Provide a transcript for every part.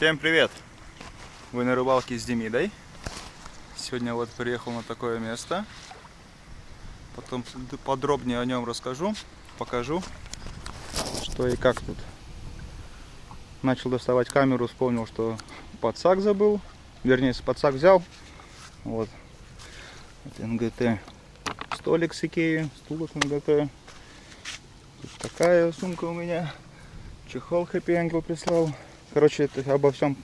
Всем привет! Вы на рыбалке с Демидой. Сегодня вот приехал на такое место. Потом подробнее о нем расскажу, покажу, что и как тут. Начал доставать камеру, вспомнил, что подсак забыл. Вернее, подсак взял. Вот. НГТ столик с Икеи, стул с НГТ. Тут такая сумка у меня. Чехол Happy Angle прислал. Короче, это обо всем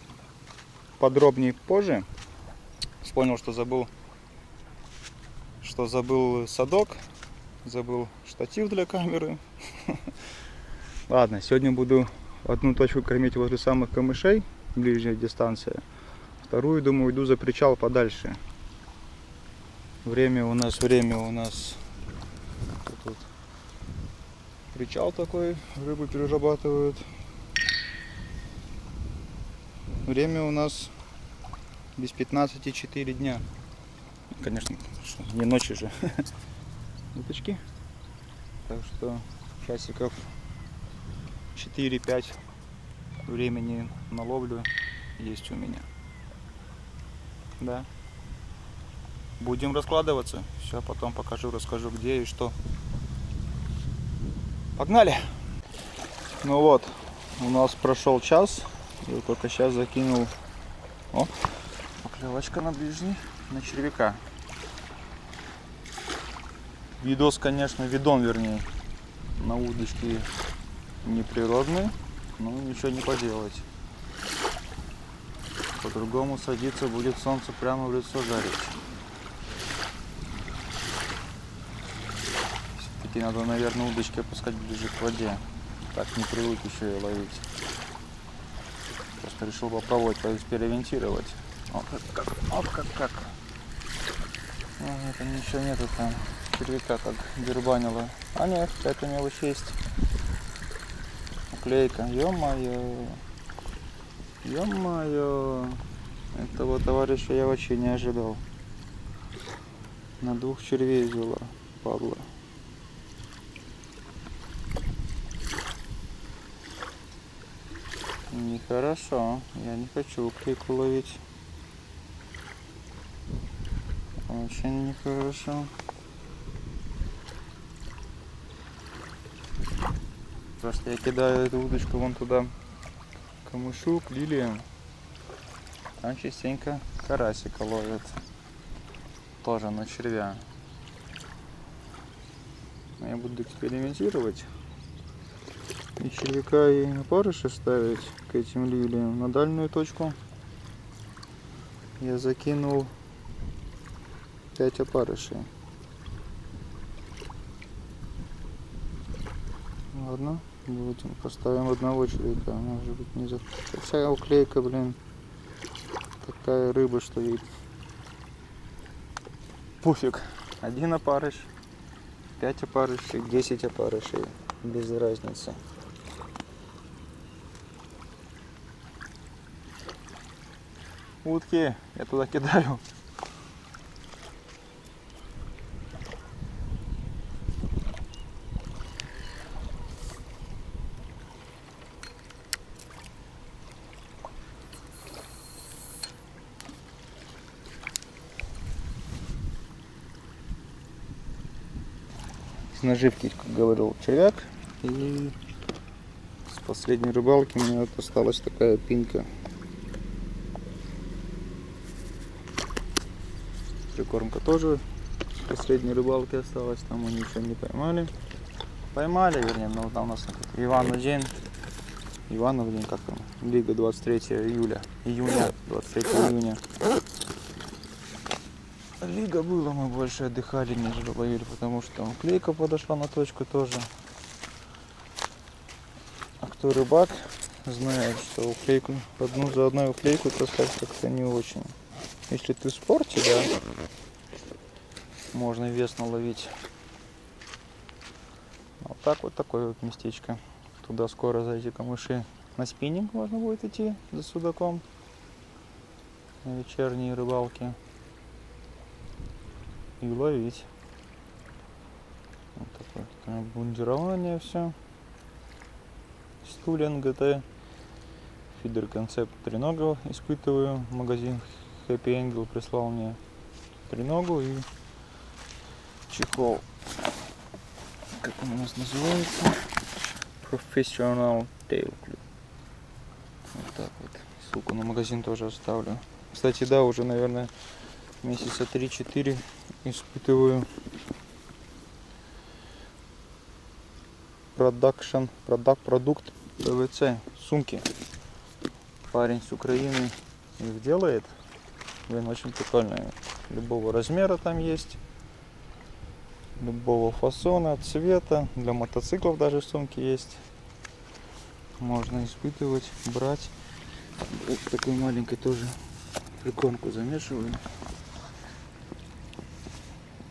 подробнее позже. Вспомнил, что забыл, что забыл садок, забыл штатив для камеры. Ладно, сегодня буду одну точку кормить возле самых камышей, ближняя дистанция. Вторую, думаю, иду за причал подальше. Время у нас, время у нас тут причал такой, рыбу перерабатывают. Время у нас без 15 4 дня. Конечно, не ночи же. Уточки. Так что часиков 4-5 времени на ловлю есть у меня. Да. Будем раскладываться. Все, потом покажу, расскажу, где и что. Погнали! Ну вот, у нас прошел час. Я только сейчас закинул. О, поклевочка на ближний, на червяка. Видос, конечно, видон, вернее, на удочке неприродный, но ничего не поделать. По-другому садиться будет солнце прямо в лицо жарить. Все-таки надо, наверное, удочки опускать ближе к воде. Так не привык еще и ловить. Просто решил попробовать поэкспериментировать. О, как, как, о, как, как. О, это ничего нету там. Червяка как дербанило. А нет, это мелочь есть. Уклейка. Ё-моё. Ё-моё. Этого товарища я вообще не ожидал. На двух червей взяла, падла. Нехорошо. Я не хочу клейку ловить. Очень нехорошо. Просто я кидаю эту удочку вон туда, камышу, к лилиям. Там частенько карасика ловят. Тоже на червя. Я буду экспериментировать и червяка и опарыша ставить к этим лилиям на дальнюю точку. Я закинул 5 опарышей. Ладно будем поставим одного червяка может быть не за вся уклейка блин такая рыба что ей пофиг. Один опарыш 5 опарышей 10 опарышей. Без разницы утки я туда кидаю. С наживки, как говорил червяк. И с последней рыбалки у меня вот осталась такая пинка Прикормка тоже последней рыбалки осталась, там мы ничего не поймали. Поймали, вернее, но там у нас Иванов день. Иванов день, как там? Лига 23 июля. Июня, 23 июня. Лига была, мы больше отдыхали, нежели ловили, потому что там клейка подошла на точку тоже. А кто рыбак, знает, что уклейку, одну за одной уклейку таскать как-то не очень. Если ты в спорте, да, можно вес наловить. Вот так вот такое вот местечко. Туда скоро за эти камыши на спиннинг можно будет идти за судаком. На вечерние рыбалки. И ловить. Вот такое бундирование все. Стулен ГТ. фидер концепт треногу испытываю. Магазин Happy Angel прислал мне треногу и чехол. Как он у нас называется? Professional Tail Clip. Вот так вот. Ссылку на магазин тоже оставлю. Кстати, да, уже, наверное, месяца 3-4 испытываю продакшн, продакт, продукт ПВЦ, сумки. Парень с Украины их делает. Блин, очень прикольные. Любого размера там есть. Любого фасона, цвета. Для мотоциклов даже сумки есть. Можно испытывать, брать. Вот такой маленькой тоже иконку замешиваем.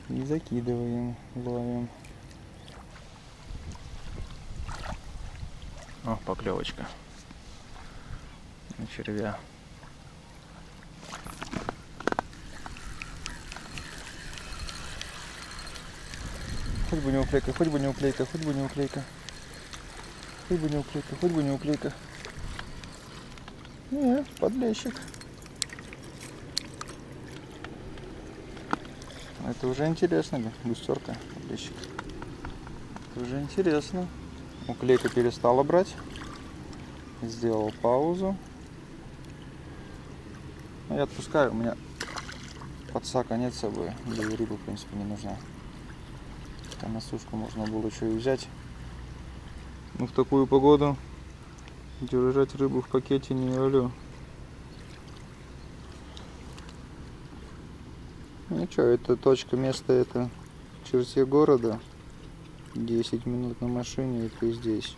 И закидываем, ловим. О, поклевочка. На червя. Хоть бы не уклейка, хоть бы не уклейка, хоть бы не уклейка. Хоть бы не уклейка, хоть бы не уклейка. Нет, подлещик. Это уже интересно, густерка, подлещик. Это уже интересно. Уклейка перестала брать. Сделал паузу. Ну, я отпускаю, у меня подсака нет с собой. Да и в принципе, не нужна. Там на сушку можно было еще и взять. Ну, в такую погоду держать рыбу в пакете не алё. Ничего, это точка, место это в черте города. 10 минут на машине и ты здесь.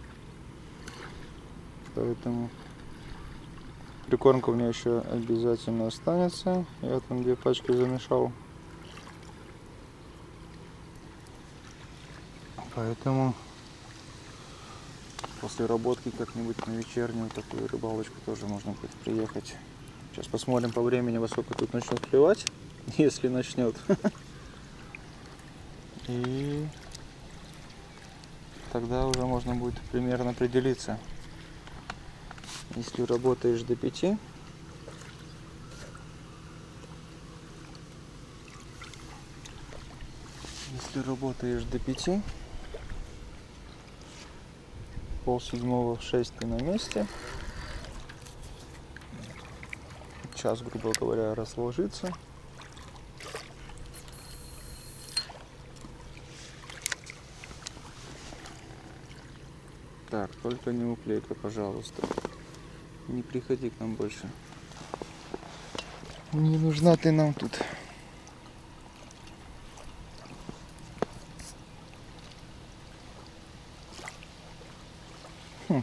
Поэтому прикормка у меня еще обязательно останется. Я там две пачки замешал. Поэтому после работки как-нибудь на вечернюю такую рыбалочку тоже можно будет приехать. Сейчас посмотрим по времени, во сколько тут начнет клевать, если начнет. И тогда уже можно будет примерно определиться. Если работаешь до 5, если работаешь до 5, пол седьмого в 6 ты на месте. Час, грубо говоря, разложиться. Так, только не уклейка, пожалуйста. Не приходи к нам больше. Не нужна ты нам тут.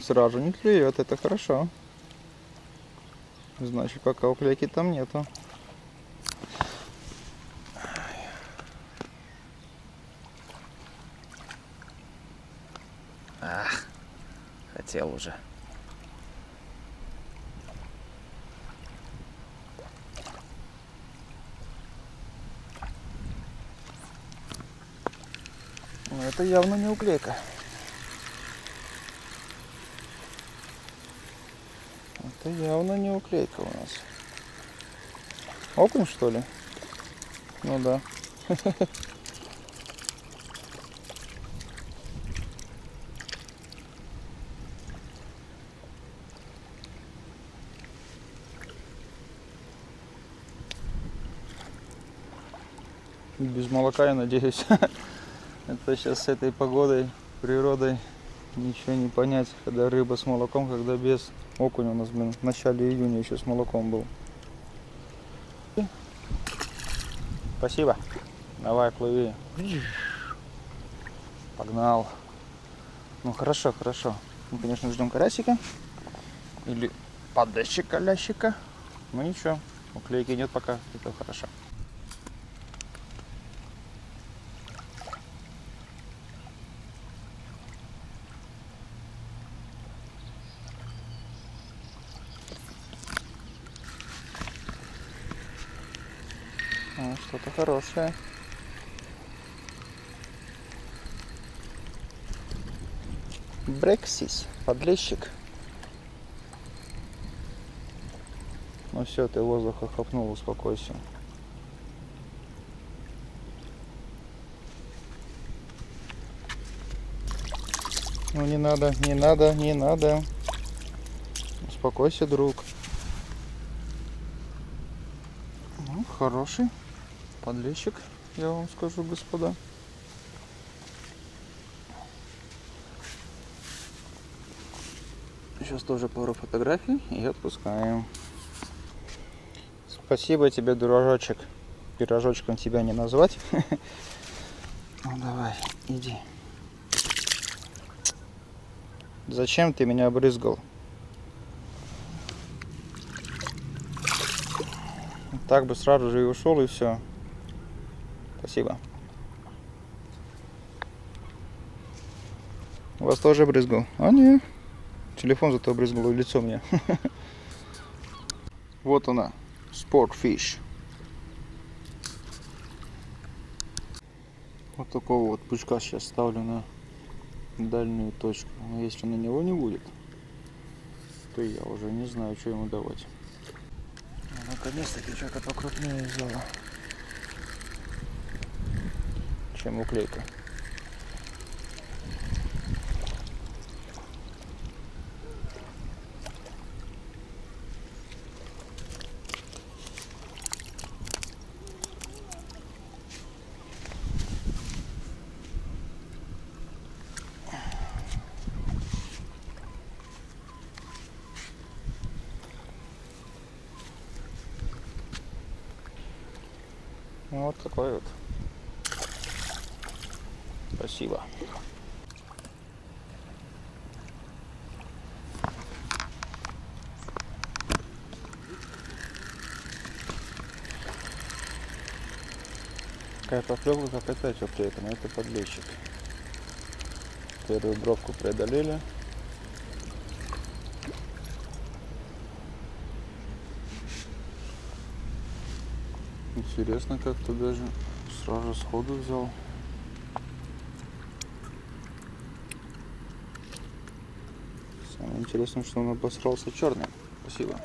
Сразу не клюет, это хорошо. Значит, пока уклейки там нету. Ах, хотел уже. Ну, это явно не уклейка. Это явно не уклейка у нас. Окунь, что ли? Ну да. Без молока, я надеюсь. Это сейчас с этой погодой, природой ничего не понять, когда рыба с молоком, когда без. Окунь у нас, блин, в начале июня еще с молоком был. Спасибо. Давай, плыви. Погнал. Ну хорошо, хорошо. Мы, конечно, ждем карасика. Или подащика, лящика. Ну ничего, уклейки нет пока, это хорошо. А, Что-то хорошее. Брексис, подлещик. Ну все, ты воздуха хапнул, успокойся. Ну не надо, не надо, не надо. Успокойся, друг. Ну, хороший подлещик, я вам скажу, господа. Сейчас тоже пару фотографий и отпускаем. Спасибо тебе, дурачок. Пирожочком тебя не назвать. Ну давай, иди. Зачем ты меня обрызгал? Так бы сразу же и ушел и все. Спасибо. Вас тоже брызгал? А не. Телефон зато брызгал лицо мне. Вот она. Sportfish. Вот такого вот пучка сейчас ставлю на дальнюю точку. Но если на него не будет, то я уже не знаю, что ему давать. Ну, Наконец-таки что-то покрупнее взяла, чем уклейка. Ну, Вот такой вот. Спасибо. Какая поклевка, как опять вот при этом. Это подлещик. Первую бровку преодолели. Интересно, как-то даже сразу сходу взял. Самое интересное, что он обосрался черным. Спасибо.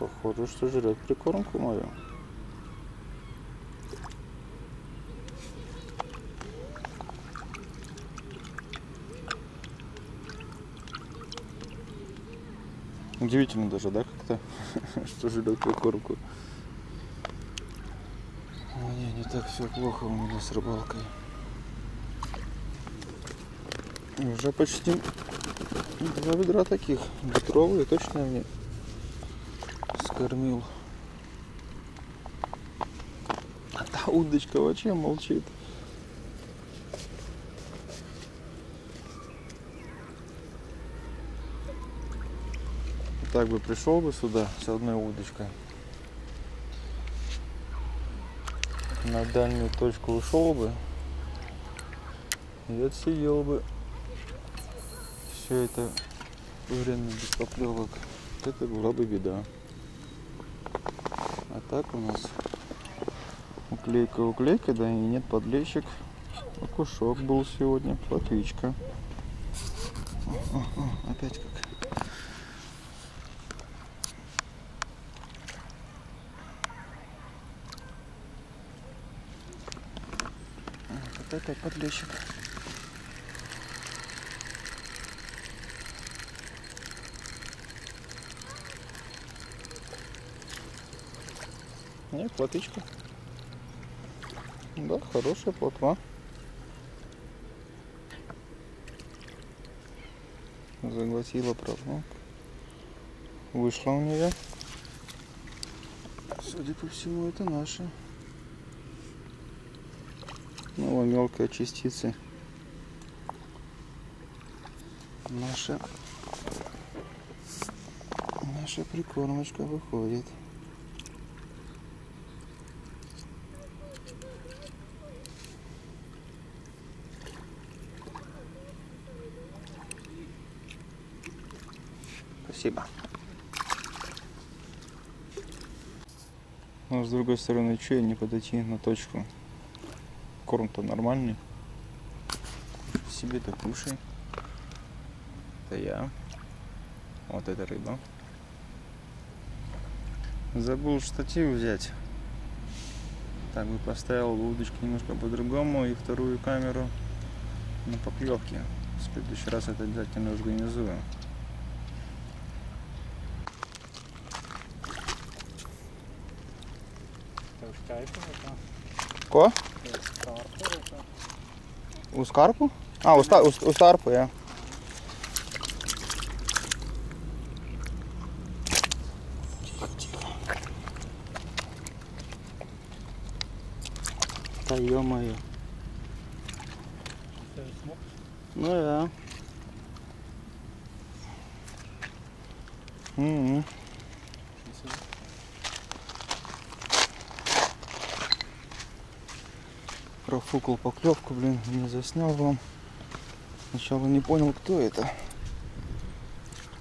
Похоже, что жрет прикормку мою. Удивительно даже, да, как-то, что жрет прикормку. Не, не так все плохо у меня с рыбалкой. Уже почти два ведра таких, литровые, точно мне скормил. А та удочка вообще молчит. Так бы пришел бы сюда с одной удочкой. На дальнюю точку ушел бы и отсидел бы все это время без поклевок. Это была бы беда. А так у нас уклейка уклейка, да и нет подлещик. Окушок был сегодня, плотвичка. О, о, о, опять как. Вот опять подлещик. Нет, плотвичка. Да, хорошая плотва. Заглотила проволок. Вышла у нее. Судя по всему, это наша. Ну, вон мелкая частица. Наша наша прикормочка выходит. Спасибо. Но с другой стороны, что не подойти на точку? Корм-то нормальный. Себе-то кушай. Это я. Вот эта рыба. Забыл штатив взять. Так бы поставил удочку немножко по-другому и вторую камеру на поклевке. В следующий раз это обязательно организую. Ко? У скарпу? А, у, ста, у, у старпу, я. Да ё-моё. Ну да. М-м. Профукал поклевку, блин, не заснял вам. Сначала не понял, кто это.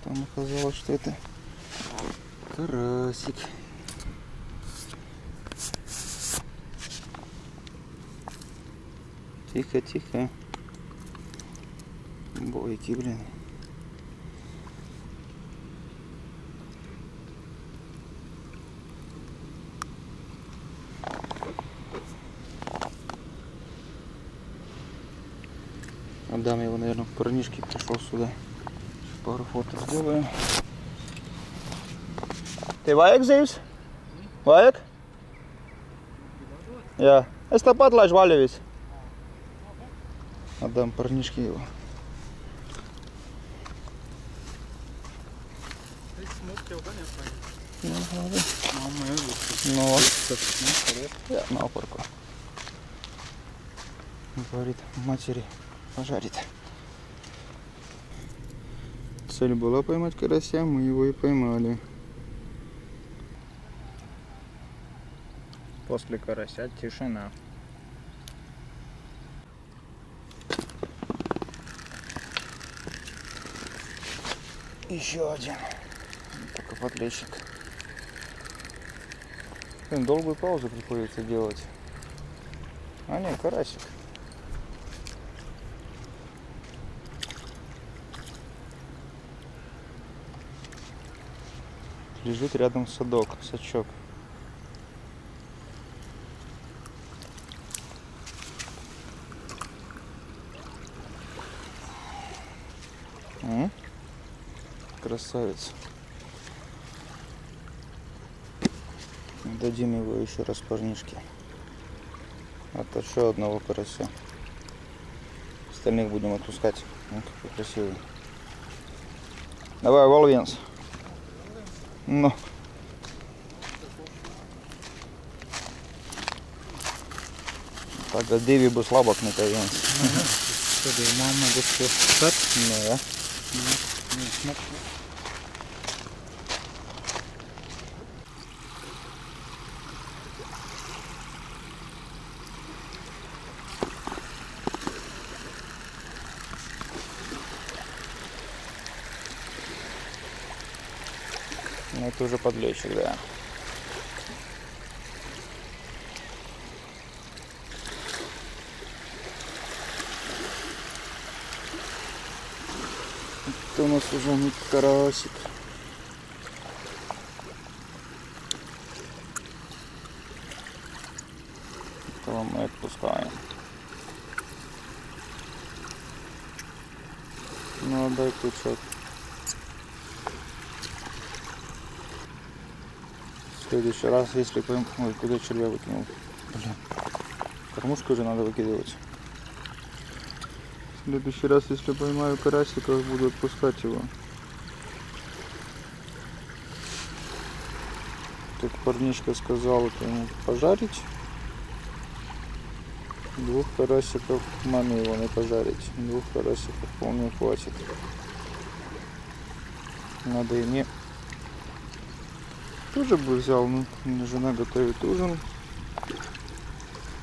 Потом оказалось, что это карасик. Тихо, тихо. Бойки, блин. Отдам его, наверное, в парнишке пришел сюда. Пару фото сделаю. Ты ваек здесь? Ваек? Я. Это подлажь валевец. Отдам парнишке его. Ну, Я на опорку. Говорит, матери пожарит. Цель была поймать карася, мы его и поймали. После карася тишина. Еще один. Только подлещик. Блин, долгую паузу приходится делать. А не, карасик. Лежит рядом садок, сачок. Красавец. Дадим его еще раз парнишке. Вот еще одного карася. Остальных будем отпускать. Ну, какой красивый. Давай, Волвенс. Но. Tagad divi būs labāk nekā viens. Tad jau mamma būs pilsēt. Nē. Nē, nē, nē. Это уже подлещик, да. Это у нас уже не карасик. Этого мы отпускаем. Ну, отдай крючок. Следующий раз, если пойм... Ой, куда червя выкинул? Блин. Кормушку же надо выкидывать. В следующий раз, если поймаю карасика, буду отпускать его. Как парнишка сказал, это ему пожарить. Двух карасиков, маме его не пожарить. Двух карасиков вполне хватит. Надо и мне тоже бы взял, но у меня жена готовит ужин.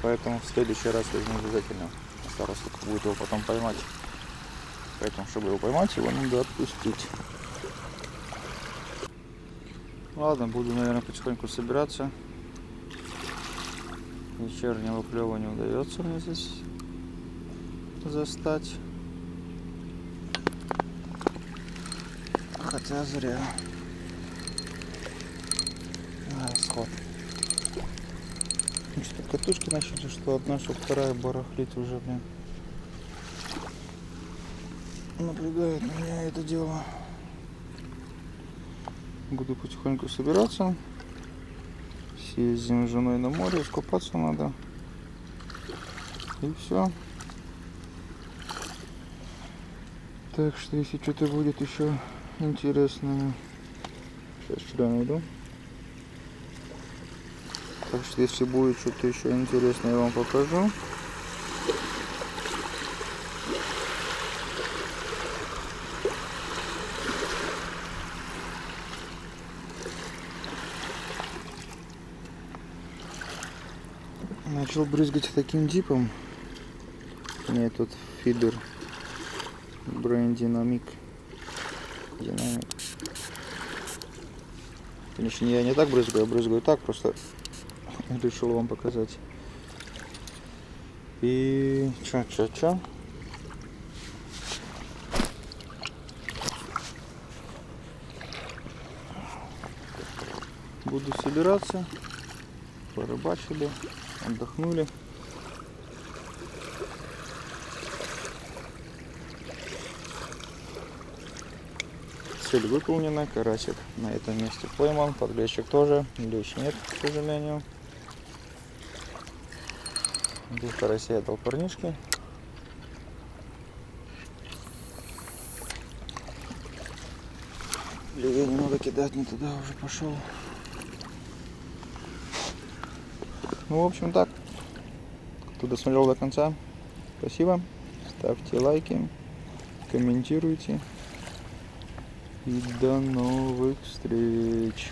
Поэтому в следующий раз возьму обязательно. Осталось только будет его потом поймать. Поэтому, чтобы его поймать, его надо отпустить. Ладно, буду, наверное, потихоньку собираться. Вечернего клева не удается мне здесь застать. Хотя зря. А, сход. Ну что, катушки начали, что одна, что вторая барахлит уже, блин. Наблюдает на меня это дело. Буду потихоньку собираться. Съездим с женой на море, искупаться надо. И все. Так что если что-то будет еще интересное, сейчас сюда найду. Так что если будет что-то еще интересное, я вам покажу. Начал брызгать таким дипом. Меня тут фидер Brain Dynamic. Динамик. Конечно, я не так брызгаю, я брызгаю так, просто решил вам показать. И чё? Буду собираться. Порыбачили, отдохнули. Цель выполнена, карасик на этом месте пойман, подлещик тоже, лещ нет, к сожалению. Двух карасей отдал парнишке. Левее не надо кидать, не туда уже пошел. Ну, в общем, так. Кто досмотрел до конца, спасибо. Ставьте лайки, комментируйте. И до новых встреч.